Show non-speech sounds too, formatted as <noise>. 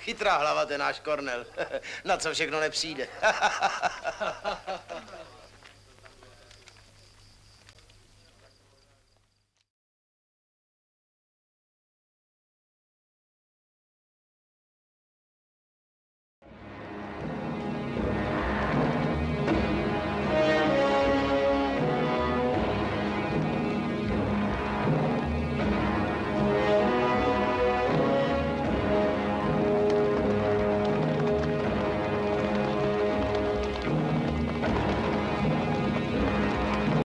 Chytrá hlava ten náš Kornel. <laughs> Na co všechno nepřijde. <laughs>